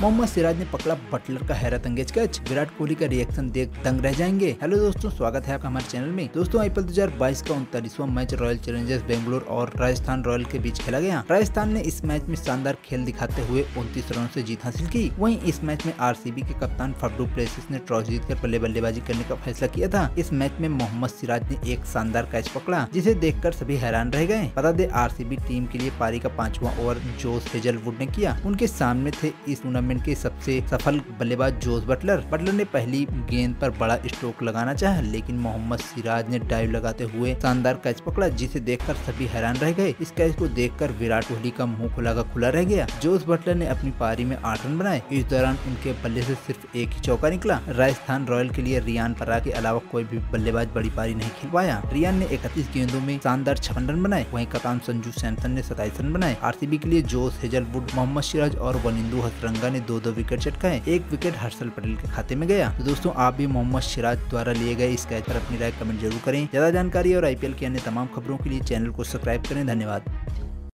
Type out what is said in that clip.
मोहम्मद सिराज ने पकड़ा बटलर का हैरत अंगेज कैच। विराट कोहली का रिएक्शन देख दंग रह जाएँगे। हेलो दोस्तों, स्वागत है आपका हमारे चैनल में। दोस्तों आईपीएल 2022 का उनतालीसवां मैच रॉयल चैलेंजर्स बेंगलोर और राजस्थान रॉयल के बीच खेला गया। राजस्थान ने इस मैच में शानदार खेल दिखाते हुए उनतीस रनों ऐसी जीत हासिल की। वही इस मैच में आरसीबी के कप्तान फब्डू प्लेसिस ने टॉस जीतकर बल्ले बल्लेबाजी करने का फैसला किया था। इस मैच में मोहम्मद सिराज ने एक शानदार कैच पकड़ा, जिसे देखकर सभी हैरान रह गए। बता दे आरसीबी टीम के लिए पारी का पांचवा ओवर जोश हेजलवुड ने किया। उनके सामने थे इस टूर्नामेंट के सबसे सफल बल्लेबाज जोस बटलर। बटलर ने पहली गेंद पर बड़ा स्ट्रोक लगाना चाहा, लेकिन मोहम्मद सिराज ने डाइव लगाते हुए शानदार कैच पकड़ा, जिसे देखकर सभी हैरान रह गए। इस कैच को देखकर विराट कोहली का मुँह खुला का खुला रह गया। जोस बटलर ने अपनी पारी में आठ रन बनाए। इस दौरान उनके बल्ले से सिर्फ़ एक ही चौका निकला। राजस्थान रॉयल के लिए रियान परा के अलावा कोई भी बल्लेबाज बड़ी पारी नहीं खेल पाया रियान ने इकतीस गेंदों में शानदार छप्पन रन बनाए। वही कप्तान संजू सैमसन ने सताईस रन बनाए। आरसीबी के लिए जोस, हेजलवुड, मोहम्मद सिराज और वनिंदु हसरंगा ने दो दो विकेट चटकाए, एक विकेट हर्षल पटेल के खाते में गया। तो दोस्तों, आप भी मोहम्मद सिराज द्वारा लिए गए इस कैच पर अपनी राय कमेंट ज़रूर करें। ज़्यादा जानकारी और आईपीएल की अन्य तमाम खबरों के लिए चैनल को सब्सक्राइब करें। धन्यवाद।